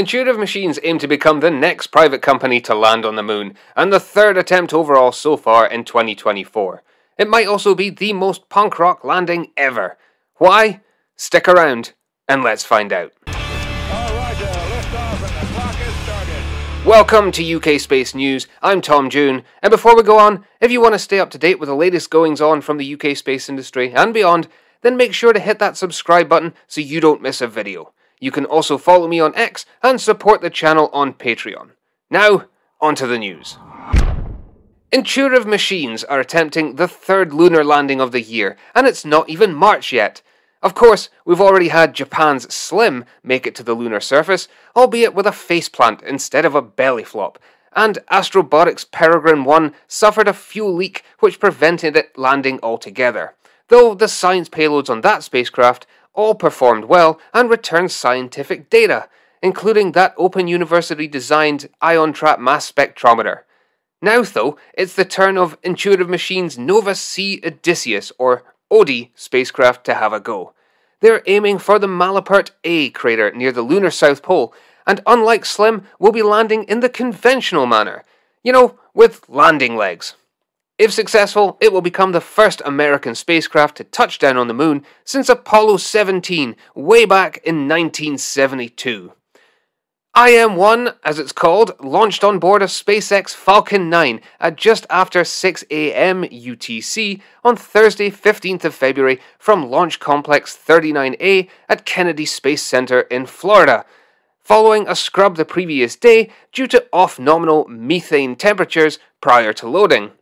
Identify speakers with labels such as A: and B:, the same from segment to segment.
A: Intuitive Machines aim to become the next private company to land on the moon, and the third attempt overall so far in 2024. It might also be the most punk rock landing ever. Why? Stick around, and let's find out. Welcome to UK Space News. I'm Tom Dune, and before we go on, if you want to stay up to date with the latest goings on from the UK space industry and beyond, then make sure to hit that subscribe button so you don't miss a video. You can also follow me on X and support the channel on Patreon. Now, onto the news. Intuitive Machines are attempting the third lunar landing of the year, and it's not even March yet. Of course, we've already had Japan's Slim make it to the lunar surface, albeit with a faceplant instead of a belly flop, and Astrobotic's Peregrine 1 suffered a fuel leak which prevented it landing altogether, though the science payloads on that spacecraft all performed well and returned scientific data, including that Open University designed ion trap mass spectrometer. Now, though, it's the turn of Intuitive Machines' Nova C Odysseus, or Odie, spacecraft to have a go. They're aiming for the Malapert A crater near the lunar south pole, and unlike Slim, will be landing in the conventional manner. You know, with landing legs. If successful, it will become the first American spacecraft to touch down on the moon since Apollo 17, way back in 1972. IM-1, as it's called, launched on board a SpaceX Falcon 9 at just after 6 a.m. UTC on Thursday, 15th of February from Launch Complex 39A at Kennedy Space Center in Florida, following a scrub the previous day due to off-nominal methane temperatures prior to loading.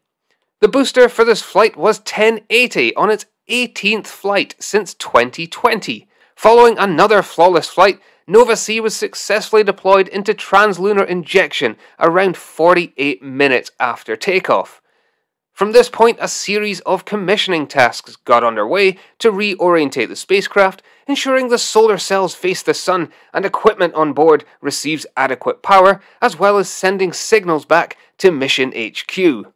A: The booster for this flight was 1080 on its 18th flight since 2020. Following another flawless flight, Nova C was successfully deployed into translunar injection around 48 minutes after takeoff. From this point, a series of commissioning tasks got underway to reorientate the spacecraft, ensuring the solar cells face the sun and equipment on board receives adequate power, as well as sending signals back to Mission HQ.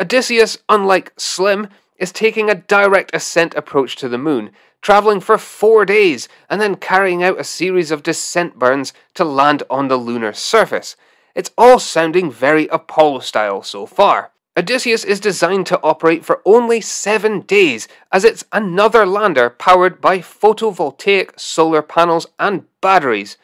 A: Odysseus, unlike Slim, is taking a direct ascent approach to the moon, travelling for four days and then carrying out a series of descent burns to land on the lunar surface. It's all sounding very Apollo style so far. Odysseus is designed to operate for only seven days, as it's another lander powered by photovoltaic solar panels and batteries.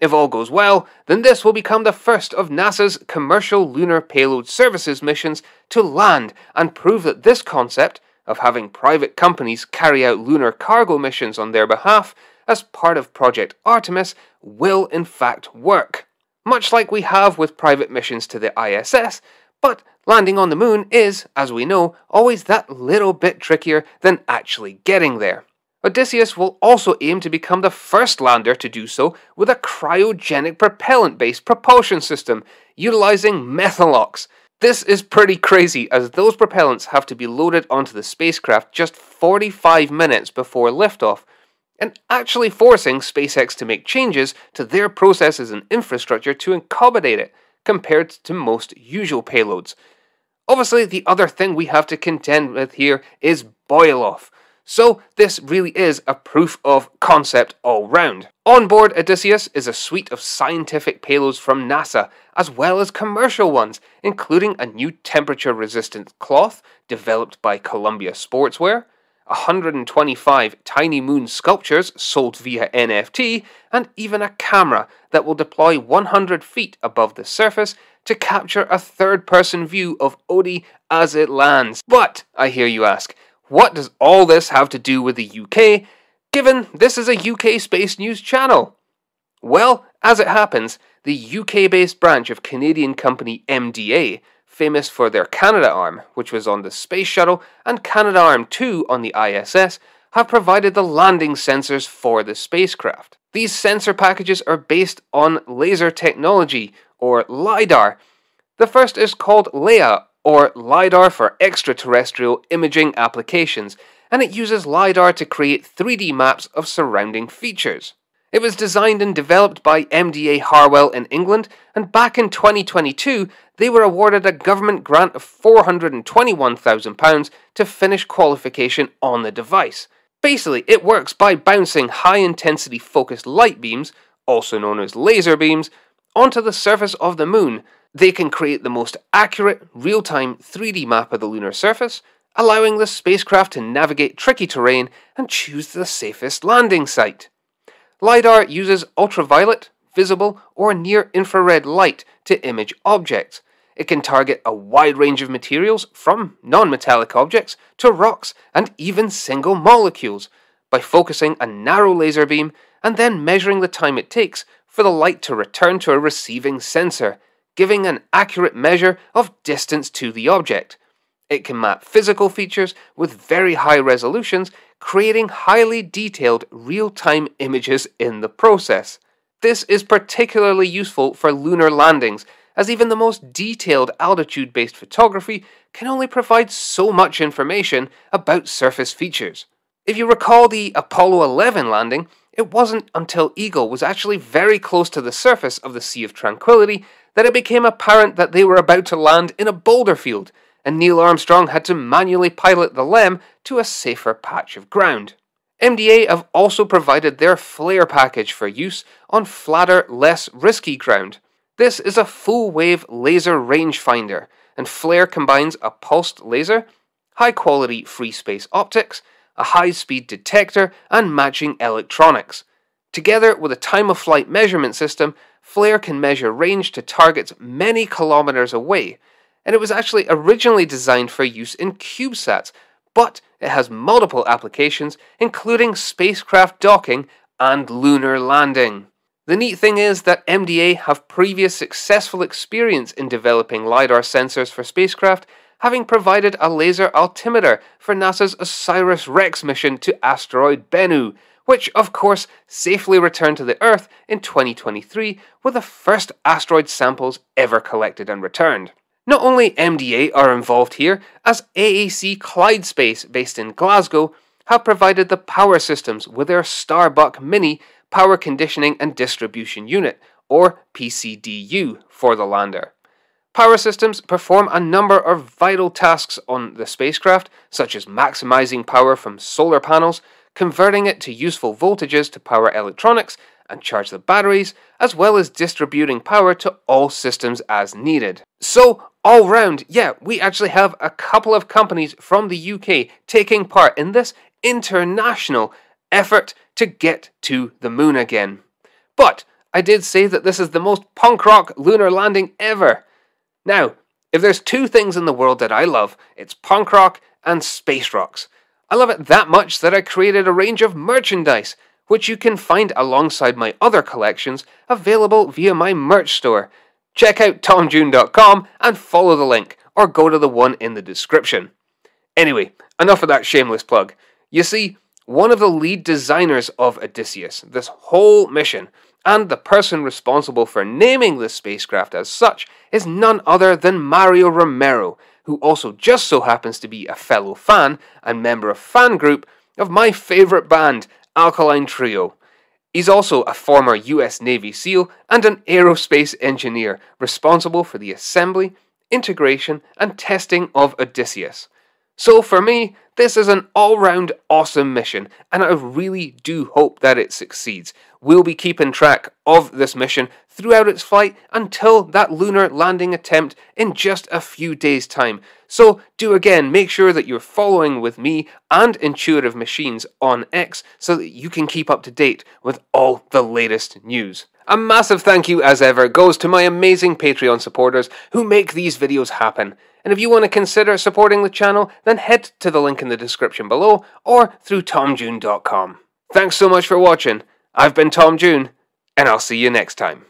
A: If all goes well, then this will become the first of NASA's commercial lunar payload services missions to land and prove that this concept of having private companies carry out lunar cargo missions on their behalf as part of Project Artemis will in fact work. Much like we have with private missions to the ISS, but landing on the moon is, as we know, always that little bit trickier than actually getting there. Odysseus will also aim to become the first lander to do so with a cryogenic propellant based propulsion system, utilizing Methalox. This is pretty crazy, as those propellants have to be loaded onto the spacecraft just 45 minutes before liftoff, and actually forcing SpaceX to make changes to their processes and infrastructure to accommodate it, compared to most usual payloads. Obviously, the other thing we have to contend with here is boil off. So this really is a proof of concept all round. On board Odysseus is a suite of scientific payloads from NASA, as well as commercial ones, including a new temperature resistant cloth developed by Columbia Sportswear, 125 tiny moon sculptures sold via NFT, and even a camera that will deploy 100 feet above the surface to capture a third person view of Odie as it lands. But, I hear you ask, what does all this have to do with the UK, given this is a UK space news channel? Well, as it happens, the UK based branch of Canadian company MDA, famous for their Canadarm, which was on the Space Shuttle, and Canadarm2 on the ISS, have provided the landing sensors for the spacecraft. These sensor packages are based on laser technology, or LIDAR. The first is called Leia, or LiDAR for extraterrestrial imaging applications, and it uses LiDAR to create 3D maps of surrounding features. It was designed and developed by MDA Harwell in England, and back in 2022, they were awarded a government grant of £421,000 to finish qualification on the device. Basically, it works by bouncing high intensity focused light beams also known as laser beams, onto the surface of the moon, they can create the most accurate, real time 3D map of the lunar surface, allowing the spacecraft to navigate tricky terrain and choose the safest landing site. LiDAR uses ultraviolet, visible, or near infrared light to image objects. It can target a wide range of materials, from non metallic objects to rocks and even single molecules, by focusing a narrow laser beam and then measuring the time it takes for the light to return to a receiving sensor, giving an accurate measure of distance to the object. It can map physical features with very high resolutions, creating highly detailed real time images in the process. This is particularly useful for lunar landings, as even the most detailed altitude based photography can only provide so much information about surface features. If you recall the Apollo 11 landing, it wasn't until Eagle was actually very close to the surface of the Sea of Tranquility that it became apparent that they were about to land in a boulder field, and Neil Armstrong had to manually pilot the LEM to a safer patch of ground. MDA have also provided their flare package for use on flatter, less risky ground. This is a full wave laser rangefinder, and flare combines a pulsed laser, high quality free space optics, a high speed detector, and matching electronics. Together with a time of flight measurement system, FLARE can measure range to targets many kilometers away, and it was actually originally designed for use in CubeSats, but it has multiple applications, including spacecraft docking and lunar landing. The neat thing is that MDA have previous successful experience in developing LiDAR sensors for spacecraft having provided a laser altimeter for NASA's OSIRIS REx mission to asteroid Bennu, which of course safely returned to the Earth in 2023 with the first asteroid samples ever collected and returned. Not only MDA are involved here, as AAC Clyde Space, based in Glasgow, have provided the power systems with their Starbuck Mini Power Conditioning and Distribution Unit, or PCDU, for the lander. Power systems perform a number of vital tasks on the spacecraft, such as maximizing power from solar panels, converting it to useful voltages to power electronics and charge the batteries, as well as distributing power to all systems as needed. So, all round, yeah, we actually have a couple of companies from the UK taking part in this international effort to get to the moon again. But I did say that this is the most punk rock lunar landing ever. Now, if there's two things in the world that I love, it's punk rock and space rocks. I love it that much that I created a range of merchandise, which you can find alongside my other collections available via my merch store. Check out tomdune.com and follow the link, or go to the one in the description. Anyway, enough of that shameless plug. You see, one of the lead designers of Odysseus, this whole mission, and the person responsible for naming the spacecraft as such is none other than Mario Romero, who also just so happens to be a fellow fan and member of fan group of my favourite band, Alkaline Trio. He's also a former US Navy SEAL and an aerospace engineer responsible for the assembly, integration, and testing of Odysseus. So for me, this is an all round awesome mission, and I really do hope that it succeeds. We'll be keeping track of this mission throughout its flight until that lunar landing attempt in just a few days' time. So, do again make sure that you're following with me and Intuitive Machines on X so that you can keep up to date with all the latest news. A massive thank you, as ever, goes to my amazing Patreon supporters who make these videos happen. And if you want to consider supporting the channel, then head to the link in the description below or through tomdune.com. Thanks so much for watching. I've been Tom Dune, and I'll see you next time.